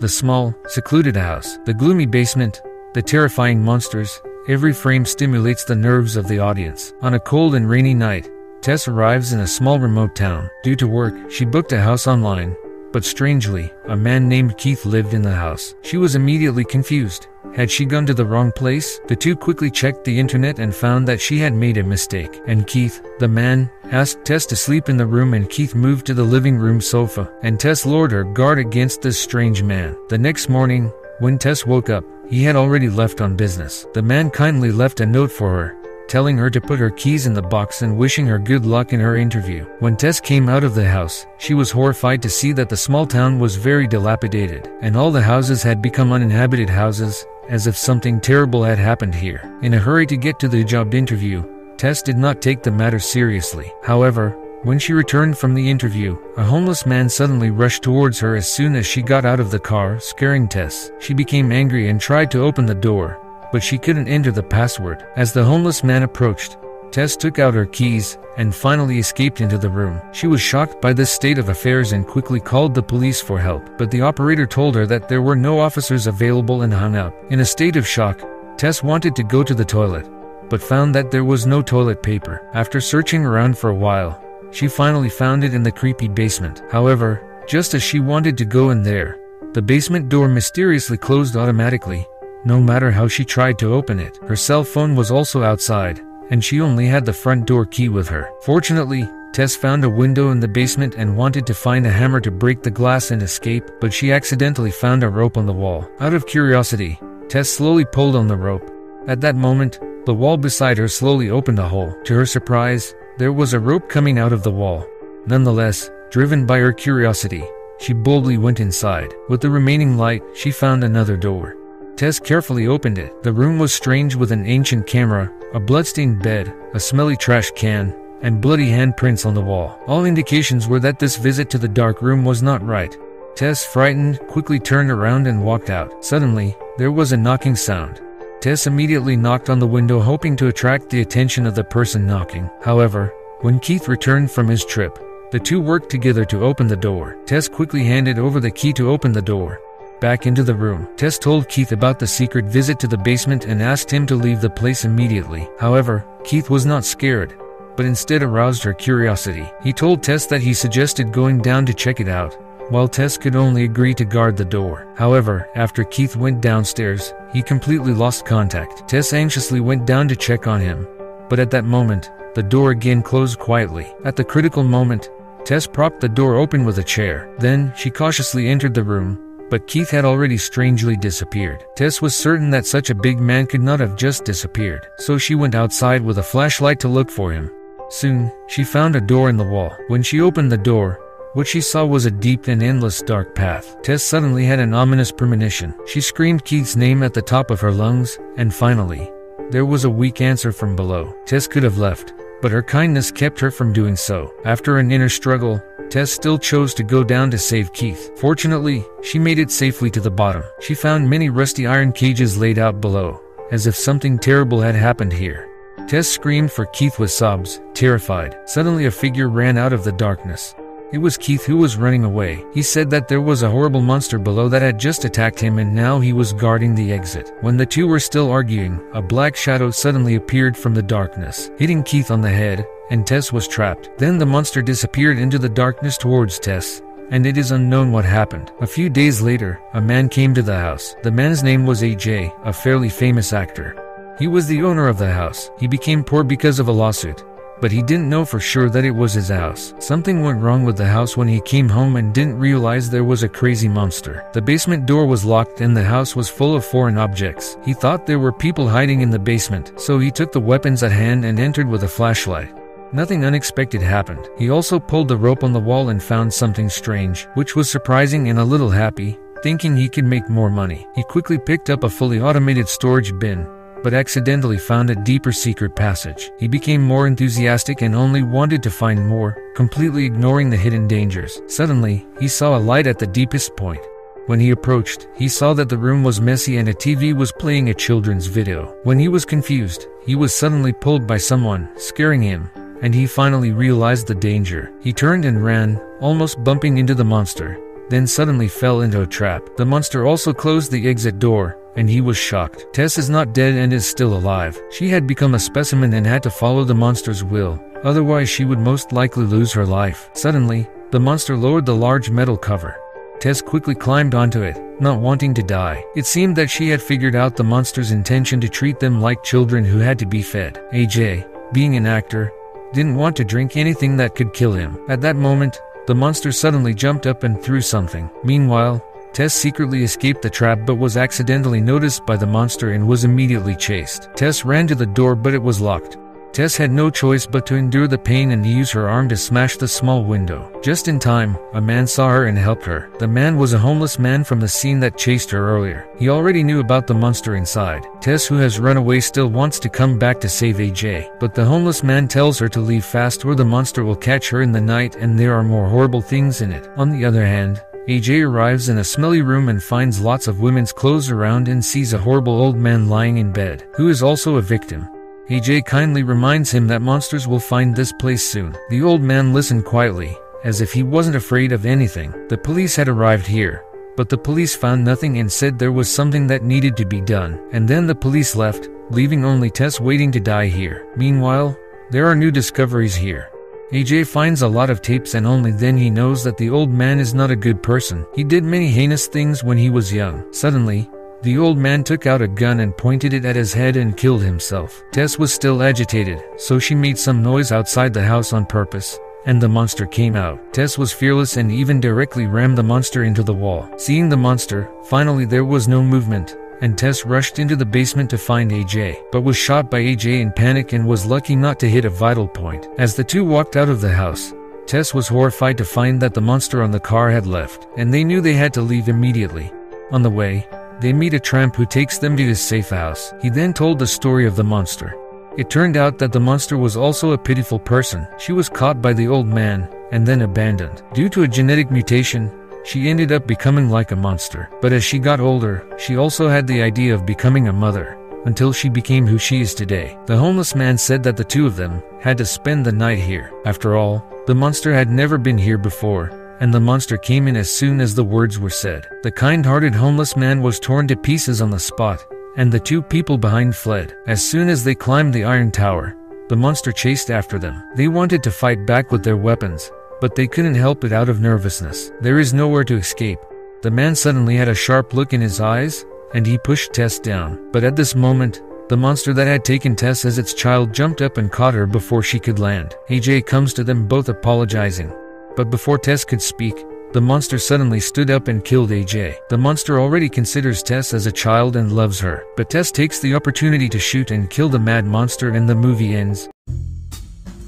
The small, secluded house, the gloomy basement, the terrifying monsters, every frame stimulates the nerves of the audience. On a cold and rainy night, Tess arrives in a small remote town. Due to work, she booked a house online, but strangely, a man named Keith lived in the house. She was immediately confused. Had she gone to the wrong place? The two quickly checked the internet and found that she had made a mistake. And Keith, the man, asked Tess to sleep in the room and Keith moved to the living room sofa. And Tess lowered her guard against this strange man. The next morning, when Tess woke up, he had already left on business. The man kindly left a note for her, telling her to put her keys in the box and wishing her good luck in her interview. When Tess came out of the house, she was horrified to see that the small town was very dilapidated, and all the houses had become uninhabited houses, as if something terrible had happened here. In a hurry to get to the job interview, Tess did not take the matter seriously. However, when she returned from the interview, a homeless man suddenly rushed towards her as soon as she got out of the car, scaring Tess. She became angry and tried to open the door, but she couldn't enter the password. As the homeless man approached, Tess took out her keys and finally escaped into the room. She was shocked by this state of affairs and quickly called the police for help, but the operator told her that there were no officers available and hung up. In a state of shock, Tess wanted to go to the toilet, but found that there was no toilet paper. After searching around for a while, she finally found it in the creepy basement. However, just as she wanted to go in there, the basement door mysteriously closed automatically, no matter how she tried to open it. Her cell phone was also outside, and she only had the front door key with her. Fortunately, Tess found a window in the basement and wanted to find a hammer to break the glass and escape, but she accidentally found a rope on the wall. Out of curiosity, Tess slowly pulled on the rope. At that moment, the wall beside her slowly opened a hole. To her surprise, there was a rope coming out of the wall. Nonetheless, driven by her curiosity, she boldly went inside. With the remaining light, she found another door. Tess carefully opened it. The room was strange with an ancient camera, a bloodstained bed, a smelly trash can, and bloody handprints on the wall. All indications were that this visit to the dark room was not right. Tess, frightened, quickly turned around and walked out. Suddenly, there was a knocking sound. Tess immediately knocked on the window hoping to attract the attention of the person knocking. However, when Keith returned from his trip, the two worked together to open the door. Tess quickly handed over the key to open the door. Back into the room, Tess told Keith about the secret visit to the basement and asked him to leave the place immediately. However, Keith was not scared, but instead aroused her curiosity. He told Tess that he suggested going down to check it out, while Tess could only agree to guard the door. However, after Keith went downstairs, he completely lost contact. Tess anxiously went down to check on him, but at that moment, the door again closed quietly. At the critical moment, Tess propped the door open with a chair. Then, she cautiously entered the room, but Keith had already strangely disappeared. Tess was certain that such a big man could not have just disappeared, so she went outside with a flashlight to look for him. Soon, she found a door in the wall. When she opened the door, what she saw was a deep and endless dark path. Tess suddenly had an ominous premonition. She screamed Keith's name at the top of her lungs, and finally, there was a weak answer from below. Tess could have left, but her kindness kept her from doing so. After an inner struggle, Tess still chose to go down to save Keith. Fortunately, she made it safely to the bottom. She found many rusty iron cages laid out below, as if something terrible had happened here. Tess screamed for Keith with sobs, terrified. Suddenly a figure ran out of the darkness. It was Keith who was running away. He said that there was a horrible monster below that had just attacked him and now he was guarding the exit. When the two were still arguing, a black shadow suddenly appeared from the darkness, hitting Keith on the head, and Tess was trapped. Then the monster disappeared into the darkness towards Tess, and it is unknown what happened. A few days later, a man came to the house. The man's name was AJ, a fairly famous actor. He was the owner of the house. He became poor because of a lawsuit but he didn't know for sure that it was his house. Something went wrong with the house when he came home and didn't realize there was a crazy monster. The basement door was locked and the house was full of foreign objects. He thought there were people hiding in the basement, so he took the weapons at hand and entered with a flashlight. Nothing unexpected happened. He also pulled the rope on the wall and found something strange, which was surprising and a little happy, thinking he could make more money. He quickly picked up a fully automated storage bin, but accidentally found a deeper secret passage. He became more enthusiastic and only wanted to find more, completely ignoring the hidden dangers. Suddenly, he saw a light at the deepest point. When he approached, he saw that the room was messy and a TV was playing a children's video. When he was confused, he was suddenly pulled by someone, scaring him, and he finally realized the danger. He turned and ran, almost bumping into the monster, then suddenly fell into a trap. The monster also closed the exit door, and he was shocked. Tess is not dead and is still alive. She had become a specimen and had to follow the monster's will, otherwise she would most likely lose her life. Suddenly, the monster lowered the large metal cover. Tess quickly climbed onto it, not wanting to die. It seemed that she had figured out the monster's intention to treat them like children who had to be fed. AJ, being an actor, didn't want to drink anything that could kill him. At that moment, the monster suddenly jumped up and threw something. Meanwhile, Tess secretly escaped the trap but was accidentally noticed by the monster and was immediately chased. Tess ran to the door but it was locked. Tess had no choice but to endure the pain and use her arm to smash the small window. Just in time, a man saw her and helped her. The man was a homeless man from the scene that chased her earlier. He already knew about the monster inside. Tess, who has run away, still wants to come back to save AJ. But the homeless man tells her to leave fast or the monster will catch her in the night and there are more horrible things in it. On the other hand, AJ arrives in a smelly room and finds lots of women's clothes around and sees a horrible old man lying in bed, who is also a victim. AJ kindly reminds him that monsters will find this place soon. The old man listened quietly, as if he wasn't afraid of anything. The police had arrived here, but the police found nothing and said there was something that needed to be done. And then the police left, leaving only Tess waiting to die here. Meanwhile, there are new discoveries here. AJ finds a lot of tapes and only then he knows that the old man is not a good person. He did many heinous things when he was young. Suddenly, the old man took out a gun and pointed it at his head and killed himself. Tess was still agitated, so she made some noise outside the house on purpose, and the monster came out. Tess was fearless and even directly rammed the monster into the wall. Seeing the monster, finally there was no movement, and Tess rushed into the basement to find AJ, but was shot by AJ in panic and was lucky not to hit a vital point. As the two walked out of the house, Tess was horrified to find that the monster on the car had left, and they knew they had to leave immediately. On the way, they meet a tramp who takes them to his safe house. He then told the story of the monster. It turned out that the monster was also a pitiful person. She was caught by the old man and then abandoned. Due to a genetic mutation, she ended up becoming like a monster. But as she got older, she also had the idea of becoming a mother until she became who she is today. The homeless man said that the two of them had to spend the night here. After all, the monster had never been here before and the monster came in as soon as the words were said. The kind-hearted homeless man was torn to pieces on the spot, and the two people behind fled. As soon as they climbed the iron tower, the monster chased after them. They wanted to fight back with their weapons, but they couldn't help it out of nervousness. There is nowhere to escape. The man suddenly had a sharp look in his eyes, and he pushed Tess down. But at this moment, the monster that had taken Tess as its child jumped up and caught her before she could land. AJ comes to them both apologizing. But before Tess could speak, the monster suddenly stood up and killed AJ. The monster already considers Tess as a child and loves her, but Tess takes the opportunity to shoot and kill the mad monster and the movie ends.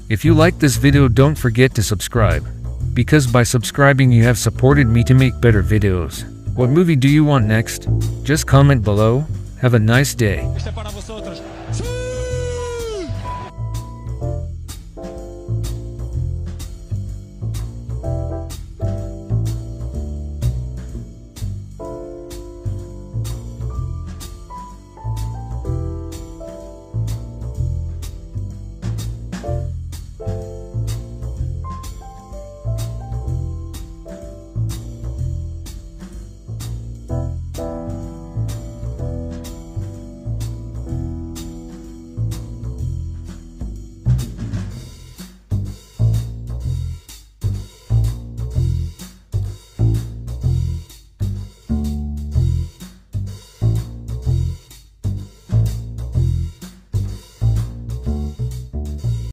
If you liked this video don't forget to subscribe, because by subscribing you have supported me to make better videos. What movie do you want next? Just comment below. Have a nice day.